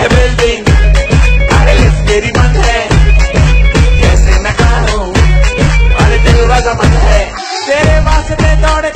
है बिल्डिंग अरे मेरी है। कैसे मैं कहा अरे दिल है। तेरे वास्ते दौड़े